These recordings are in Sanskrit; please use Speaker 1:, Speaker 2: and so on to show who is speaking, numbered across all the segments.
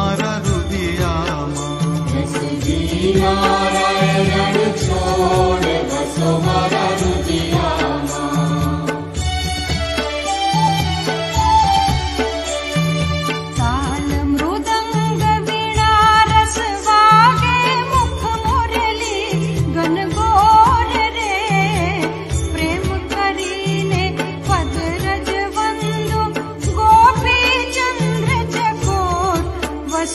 Speaker 1: हृदयामा।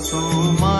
Speaker 1: To my.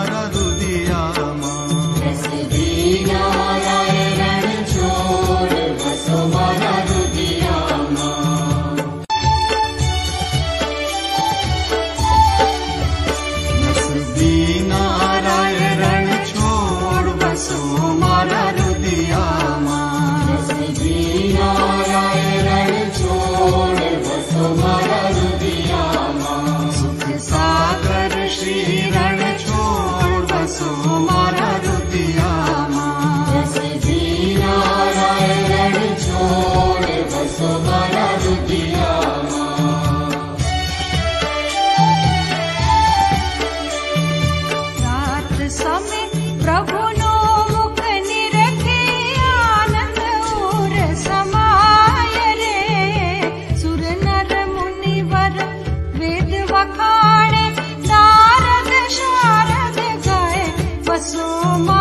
Speaker 2: Masumah